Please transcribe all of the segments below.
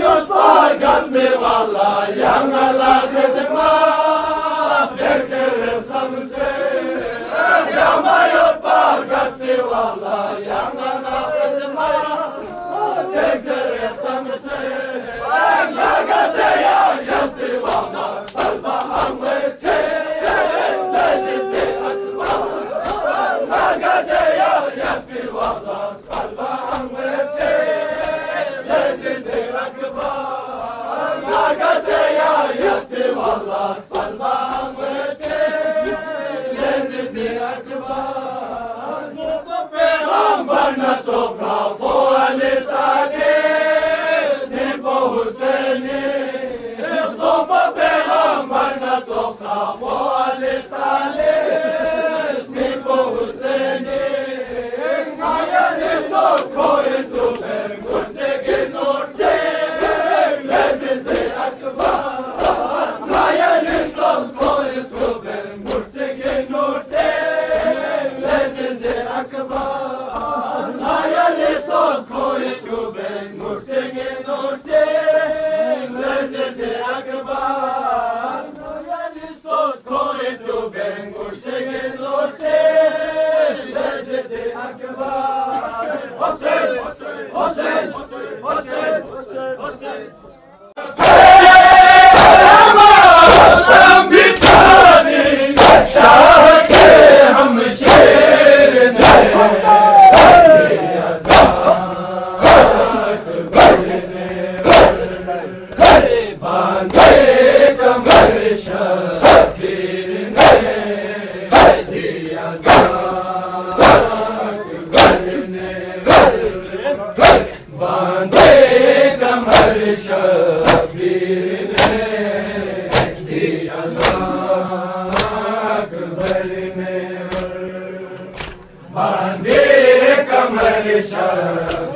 Yut var gazmi valla yanarlar dedim ah Beklerim sanısı Yama yut var gazmi valla yanarlar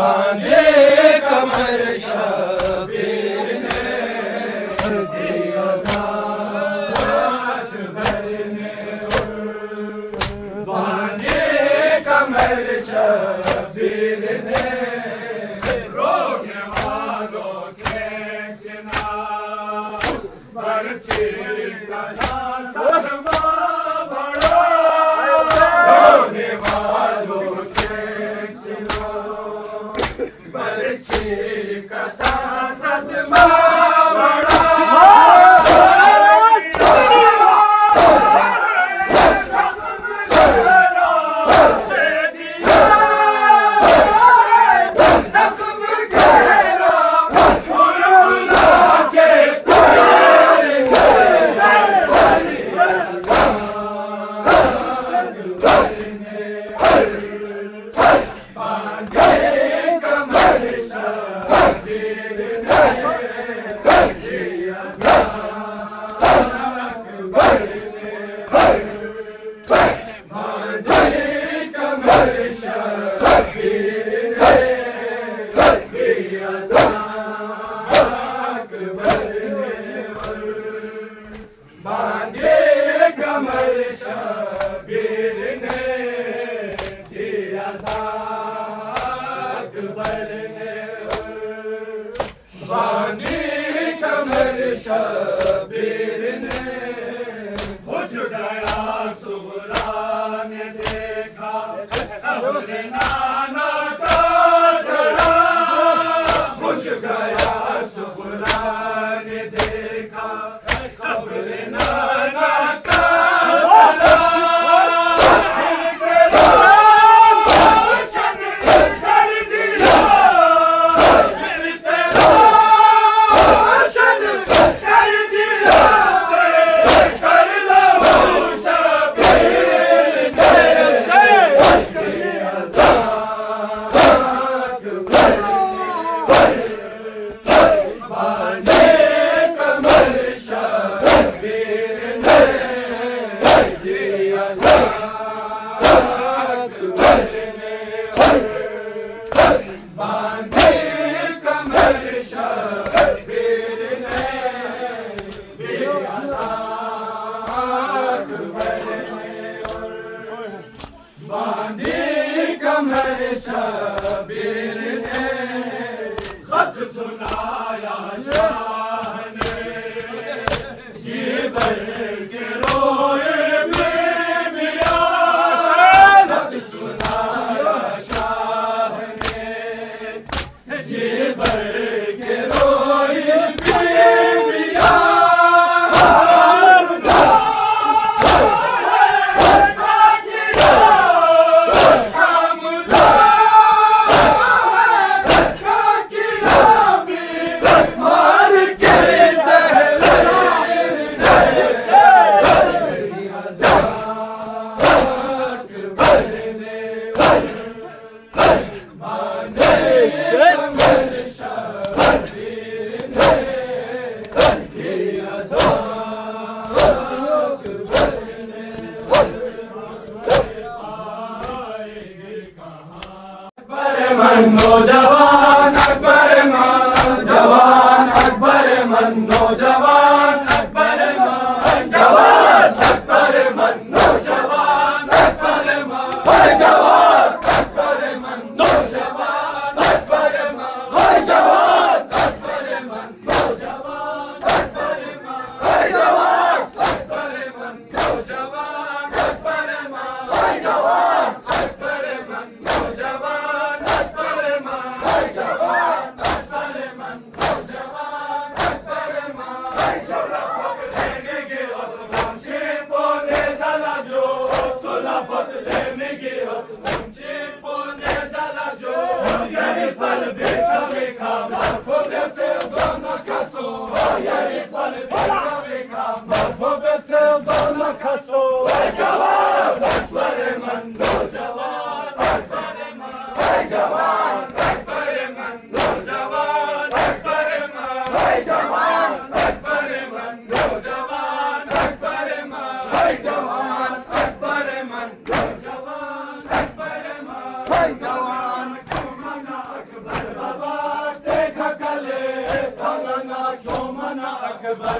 बांधे कमर Hare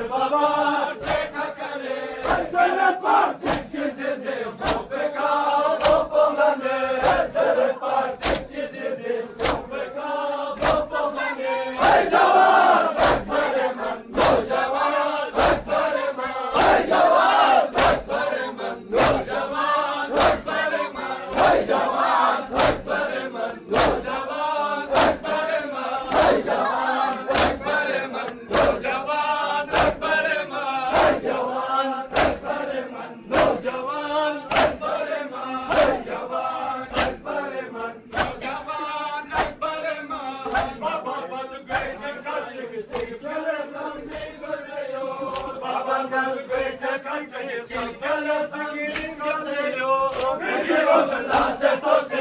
Baba, take a care. I'm to pass it to you, baby. Don't be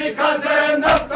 Çıkazanım.